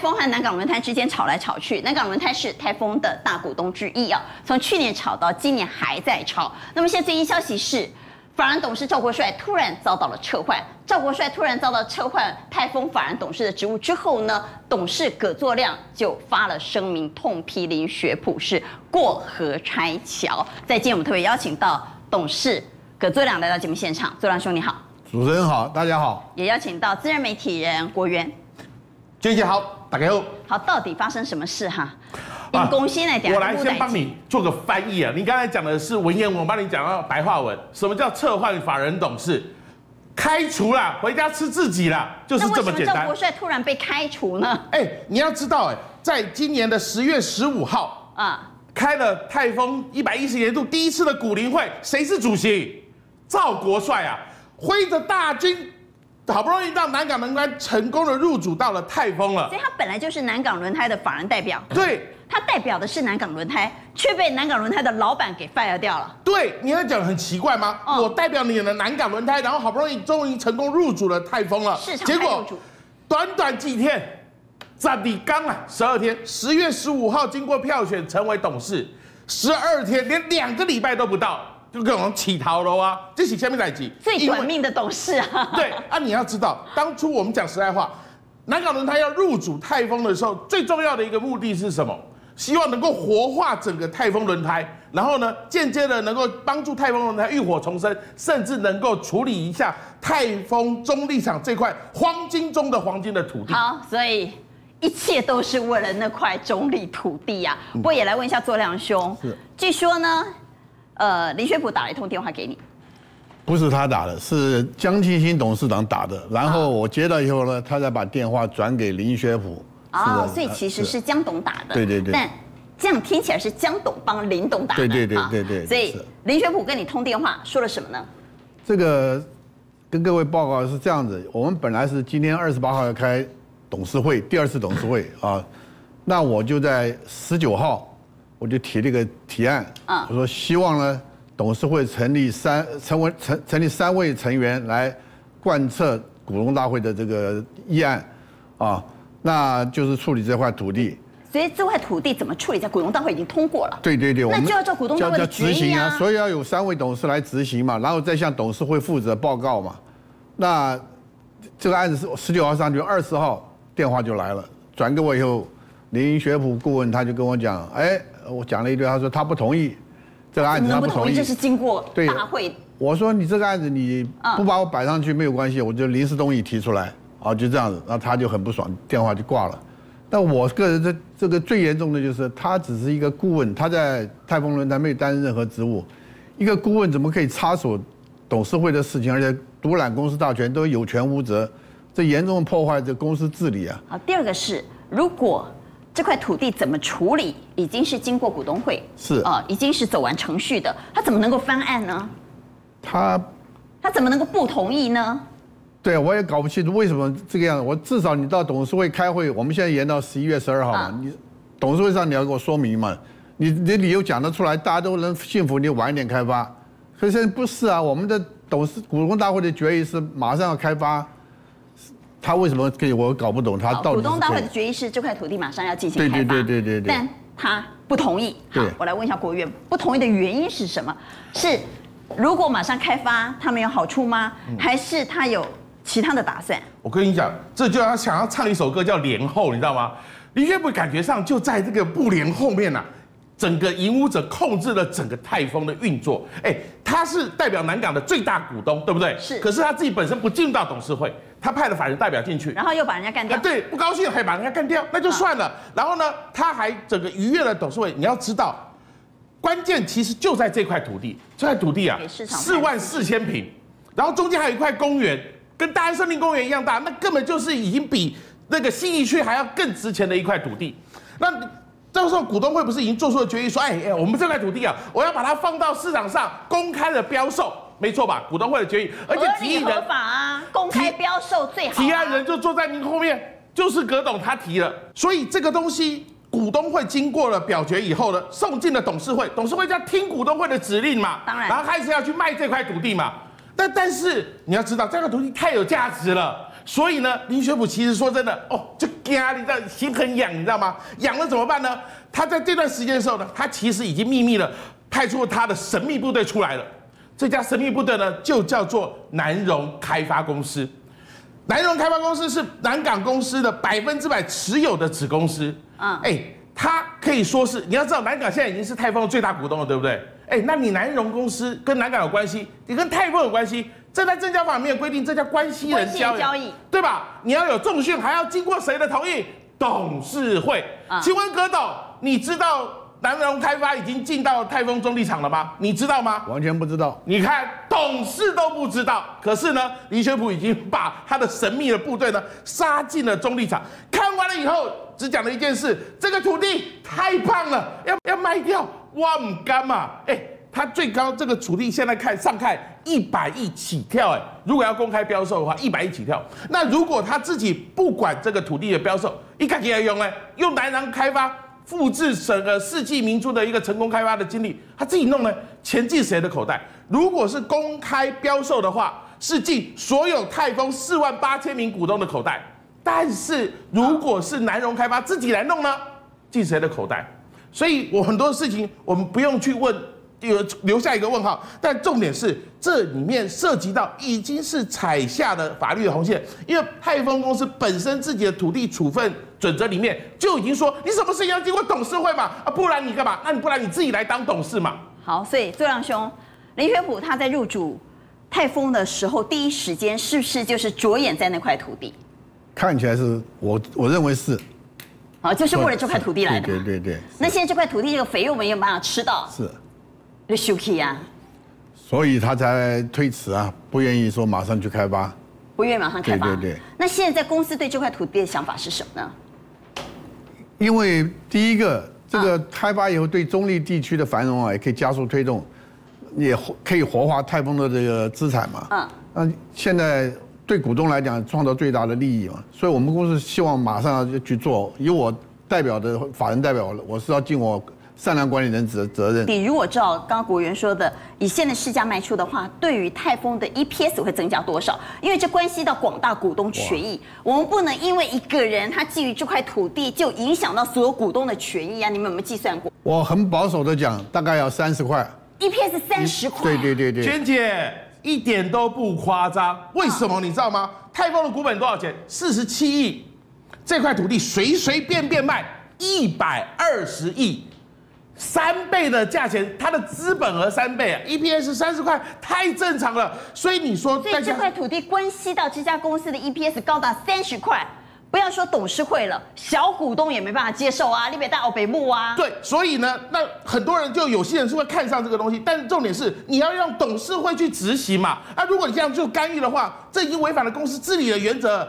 丰和南港轮胎之间吵来吵去，南港轮胎是泰丰的大股东之一啊，从去年吵到今年还在吵。那么现在最新消息是，法人董事赵国帅突然遭到了撤换。赵国帅突然遭到撤换泰丰法人董事的职务之后呢，董事葛作亮就发了声明，痛批林学普是过河拆桥。在今天我们特别邀请到董事葛作亮来到节目现场，作亮兄你好。主持人好，大家好。也邀请到资深媒体人国元。娟姐好，大家好。好，到底发生什么事哈？啊，公先来讲，我来先帮你做个翻译啊。你刚才讲的是文言文，我帮你讲到白话文。什么叫撤换法人董事？开除了，回家吃自己了，就是这么简单。赵国帅突然被开除呢？哎，你要知道，哎，在今年的十月十五号啊，开了泰丰一百一十年度第一次的股林会，谁是主席？赵国帅啊，挥着大军。好不容易到南港轮胎成功的入主到了泰丰了，所以他本来就是南港轮胎的法人代表。对，他代表的是南港轮胎，却被南港轮胎的老板给 fire 掉了。对，你要讲很奇怪吗？我代表你的南港轮胎，然后好不容易终于成功入主了泰丰了，市场结果短短几天，在你刚啊，十二天，十月十五号经过票选成为董事，十二天连两个礼拜都不到。就各种乞讨了啊！这是下面来集最短命的董事啊！对啊，你要知道，当初我们讲实在话，南港轮胎要入主泰丰的时候，最重要的一个目的是什么？希望能够活化整个泰丰轮胎，然后呢，间接的能够帮助泰丰轮胎浴火重生，甚至能够处理一下泰丰中立场这块黄金中的黄金的土地。好，所以一切都是为了那块中立土地呀。不过也来问一下左良兄，据说呢。呃，林学普打了一通电话给你，不是他打的，是江庆新董事长打的。然后我接到以后呢，他再把电话转给林学普。哦，所以其实是江董打的。对对对。但这样听起来是江董帮林董打的。对对对对对。所以林学普跟你通电话说了什么呢？这个跟各位报告是这样子，我们本来是今天二十八号要开董事会，第二次董事会啊，那我就在十九号。我就提了一个提案，我说希望呢，董事会成立三成为成成立三位成员来贯彻股东大会的这个议案，啊，那就是处理这块土地。所以这块土地怎么处理，在股东大会已经通过了。对对对，那就要照股东大会的执行啊。所以要有三位董事来执行嘛，然后再向董事会负责报告嘛。那这个案子是十九号上去，二十号电话就来了，转给我以后，林学普顾问他就跟我讲，哎。我讲了一堆，他说他不同意这个案子，他不同意。这是经过大会。我说你这个案子你不把我摆上去没有关系，我就临时动议提出来，啊，就这样子，然后他就很不爽，电话就挂了。但我个人这这个最严重的就是他只是一个顾问，他在泰丰轮胎没有担任任何职务，一个顾问怎么可以插手董事会的事情，而且独揽公司大权，都有权无责，这严重破坏这公司治理啊。好，第二个是如果。这块土地怎么处理，已经是经过股东会，是啊，已经是走完程序的，他怎么能够翻案呢？他他怎么能够不同意呢？对，我也搞不清楚为什么这个样子。我至少你到董事会开会，我们现在延到十一月十二号嘛，你董事会上你要给我说明嘛，你你理由讲得出来，大家都能信服，你晚一点开发。可是不是啊，我们的董事股东大会的决议是马上要开发。他为什么可以？我搞不懂他到底。股东大会的决议是这块土地马上要进行开发，对对对对对。但他不同意。好，我来问一下国务院，不同意的原因是什么？是如果马上开发，他们有好处吗？还是他有其他的打算？我跟你讲，这就要想要唱一首歌叫《连后》，你知道吗？李学不感觉上就在这个布帘后面呐。整个营务者控制了整个泰丰的运作，哎，他是代表南港的最大股东，对不对？是。可是他自己本身不进到董事会，他派了法人代表进去，然后又把人家干掉。对，不高兴还把人家干掉，那就算了。然后呢，他还整个逾越了董事会。你要知道，关键其实就在这块土地，这块土地啊，四万四千平，然后中间还有一块公园，跟大安森林公园一样大，那根本就是已经比那个信义区还要更值钱的一块土地。那。这时候股东会不是已经做出了决议，说，哎哎，我们这块土地啊，我要把它放到市场上公开的标售，没错吧？股东会的决议，而且提议人法啊，公开标售最好。提案人就坐在您后面，就是葛董他提了，所以这个东西股东会经过了表决以后呢，送进了董事会，董事会就要听股东会的指令嘛，当然后开始要去卖这块土地嘛。但但是你要知道，这块土地太有价值了。所以呢，林学普其实说真的，哦，就家里的心很痒，你知道吗？痒了怎么办呢？他在这段时间的时候呢，他其实已经秘密了派出他的神秘部队出来了。这家神秘部队呢，就叫做南荣开发公司。南荣开发公司是南港公司的百分之百持有的子公司。嗯，哎，它可以说是你要知道，南港现在已经是泰丰的最大股东了，对不对？哎，那你南荣公司跟南港有关系，你跟泰丰有关系，这在证交法没有规定，这叫关系人交易，对吧？你要有重讯，还要经过谁的同意？董事会。请问葛董，你知道？南荣开发已经进到泰丰中立场了吗？你知道吗？完全不知道。你看董事都不知道，可是呢，李学普已经把他的神秘的部队呢杀进了中立场。看完了以后，只讲了一件事：这个土地太棒了，要要卖掉。哇，唔干嘛？哎，他最高这个土地现在看上看一百亿起跳，哎，如果要公开标售的话，一百亿起跳。那如果他自己不管这个土地的标售，一开起来用呢，用南荣开发。复制整个世纪明珠的一个成功开发的经历，他自己弄呢，钱进谁的口袋？如果是公开标售的话，是进所有泰丰四万八千名股东的口袋；但是如果是南荣开发自己来弄呢，进谁的口袋？所以我很多事情我们不用去问。有留下一个问号，但重点是这里面涉及到已经是踩下的法律的红线，因为泰丰公司本身自己的土地处分准则里面就已经说，你什么事情要经过董事会嘛？啊，不然你干嘛？那你不然你自己来当董事嘛？好，所以周亮兄，林学普他在入主泰丰的时候，第一时间是不是就是着眼在那块土地？看起来是我我认为是，好，就是为了这块土地来的。对对对。那现在这块土地这个肥肉没有办法吃到。是。就休息啊，所以他才推迟啊，不愿意说马上去开发，不愿意马上开发。对对对。那现在公司对这块土地的想法是什么呢？因为第一个，这个开发以后对中立地区的繁荣啊，也可以加速推动，也可以活化泰丰的这个资产嘛。嗯。那现在对股东来讲，创造最大的利益嘛，所以我们公司希望马上要去做。以我代表的法人代表，我是要尽我。善良管理人责责任。你如果照刚刚国元说的，以现在市价卖出的话，对于泰丰的 EPS 会增加多少？因为这关系到广大股东权益，我们不能因为一个人他觊觎这块土地，就影响到所有股东的权益啊！你们有没有计算过？我很保守的讲，大概要三十块。EPS 三十块。对对对对。娟姐一点都不夸张，为什么你知道吗？泰丰的股本多少钱？四十七亿，这块土地随随便便卖一百二十亿。三倍的价钱，它的资本额三倍啊，EPS 三十块，太正常了。所以你说，所以这块土地关系到这家公司的 EPS 高达三十块，不要说董事会了，小股东也没办法接受啊，你别带奥北木啊。对，所以呢，那很多人就有些人是会看上这个东西，但是重点是你要让董事会去执行嘛。啊如果你这样就干预的话，这已经违反了公司治理的原则。